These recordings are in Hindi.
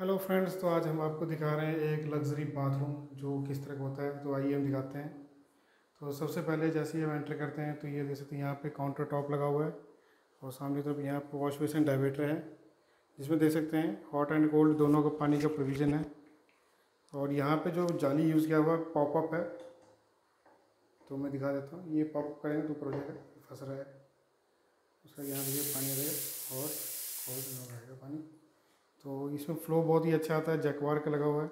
हेलो फ्रेंड्स तो आज हम आपको दिखा रहे हैं एक लग्जरी बाथरूम जो किस तरह का होता है तो आइए हम दिखाते हैं। तो सबसे पहले जैसे ही हम एंटर करते हैं तो ये देख सकते हैं यहाँ पे काउंटर टॉप लगा हुआ है, और सामने तरफ़ यहाँ पर वॉश बेसिन डाइवेटर है, जिसमें देख सकते हैं हॉट एंड कोल्ड दोनों का पानी का प्रोविज़न है। और यहाँ पर जो जाली यूज़ किया हुआ पॉपअप है तो मैं दिखा देता हूँ। ये पॉपअप करेंगे तो हो फंस रहा है। उसका यहाँ देखिए पानी रहेगा और कोल्ड रहेगा पानी तो इसमें फ़्लो बहुत ही अच्छा आता है, जगवार का लगा हुआ है।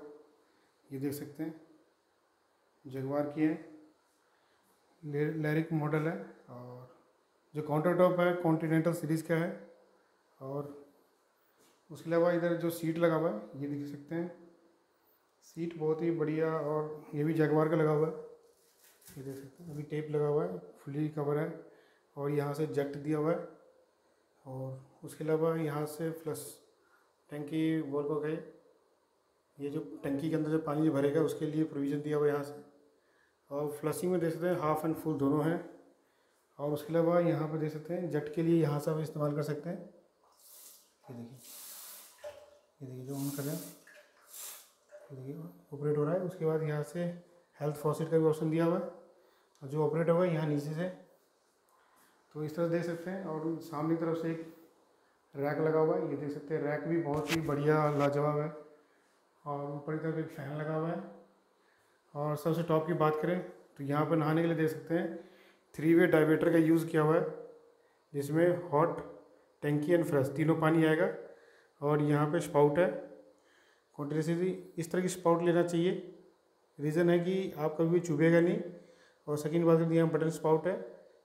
ये देख सकते हैं। जगवार की है। लैरिक मॉडल है और जो काउंटर टॉप है कॉन्टीनेंटल सीरीज़ का है और उसके अलावा इधर जो सीट लगा हुआ है, ये देख सकते हैं। सीट बहुत ही बढ़िया और ये भी जगवार का लगा हुआ है। ये देख सकते हैं। अभी टेप लगा हुआ है फुली कवर है और यहाँ से जट दिया हुआ है और उसके अलावा यहाँ से फ्लश टंकी बोल को गए। ये जो टंकी के अंदर जो पानी जो भरेगा, उसके लिए प्रोविज़न दिया हुआ यहाँ से। और फ्लशिंग में देख सकते हैं हाफ़ एंड फुल दोनों हैं। और उसके अलावा यहाँ पर देख सकते हैं जट के लिए यहाँ से आप इस्तेमाल कर सकते हैं। ये देखिए ये देखिए जो ऑन कर रहे हैं। ये देखिए ऑपरेट हो रहा है। उसके बाद यहाँ से हेल्थ फॉसिट का भी ऑप्शन दिया हुआ है। और जो ऑपरेट होगा, यहाँ नीचे से। तो इस तरह देख सकते हैं। और सामने तरफ़ से एक रैक लगा हुआ है, ये देख सकते हैं, रैक भी बहुत ही बढ़िया लाजवाब है। और ऊपर की तरफ़ एक फ़ैन लगा हुआ है। और सबसे टॉप की बात करें तो यहाँ पर नहाने के लिए देख सकते हैं थ्री वे डाइवेटर का यूज़ किया हुआ है, जिसमें हॉट टंकी एंड फ्रेश तीनों पानी आएगा। और यहाँ पे स्पाउट है। कॉन्टिन्यूसली इस तरह की स्पाउट लेना चाहिए। रीज़न है कि आप कभी भी चुभेगा नहीं। और सेकेंड बात यहाँ बटन स्पाउट है।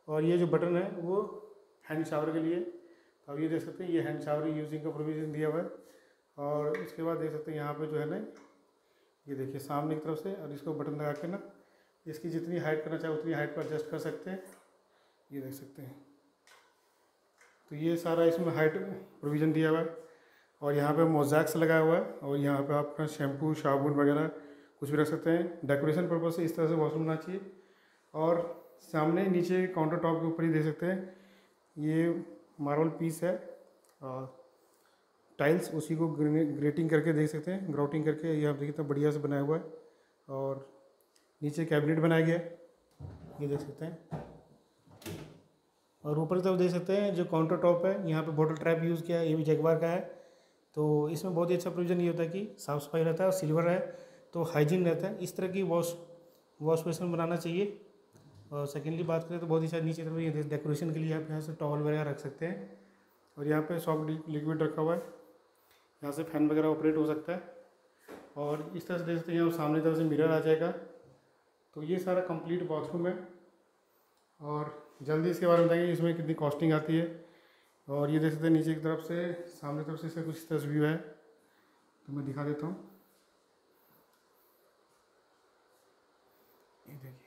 और ये जो बटन है, वो हैंड शावर के लिए अब ये देख सकते हैं, ये हैंड शावर यूजिंग का प्रोविज़न दिया हुआ है। और इसके बाद देख सकते हैं, यहाँ पे जो है ना, ये देखिए, सामने की तरफ़ से, और इसको बटन लगा के ना, इसकी जितनी हाइट करना चाहे उतनी हाइट पर एडजस्ट कर सकते हैं। ये देख सकते हैं। तो ये सारा इसमें हाइट प्रोविज़न दिया हुआ है। और यहाँ पे मोजैक्स लगाया हुआ है, और यहाँ पे आप अपना शैम्पू साबुन वगैरह कुछ भी रख सकते हैं। डेकोरेशन पर्पज़ से इस तरह से वॉशरूम होना चाहिए। और सामने नीचे काउंटर टॉप के ऊपर ही देख सकते हैं, ये मार्बल पीस है। टाइल्स उसी को ग्रेटिंग करके देख सकते हैं, ग्राउटिंग करके ये आप देखिए तो बढ़िया से बनाया हुआ है और नीचे कैबिनेट बनाया गया है, ये देख सकते हैं। और ऊपर की तरफ़ देख सकते हैं जो काउंटर टॉप है, यहाँ पे बॉटल ट्रैप यूज़ किया है, ये भी जगवार का है। तो इसमें बहुत ही अच्छा प्रोविज़न ये होता है कि साफ़ सफ़ाई रहता है और सिल्वर है तो हाइजीन रहता है। इस तरह की वॉश वॉश बेसिन बनाना चाहिए। और सेकेंडली बात करें तो बहुत ही सारे नीचे तरफ़ ये डेकोरेशन के लिए आप यहाँ से टॉवल वगैरह रख सकते हैं। और यहाँ पे सॉफ्ट लिक्विड रखा हुआ है। यहाँ से फ़ैन वगैरह ऑपरेट हो सकता है। और इस तरह से देख सकते हैं, यहाँ सामने तरफ़ से मिरर आ जाएगा। तो ये सारा कंप्लीट बाथरूम है। और जल्दी इसके बारे में बताएँगे इसमें कितनी कॉस्टिंग आती है। और ये देख सकते हैं, नीचे की तरफ़ से, सामने तरफ़ से इसका कुछ तस्वीर है। तो मैं दिखा देता हूँ। ये देखिए।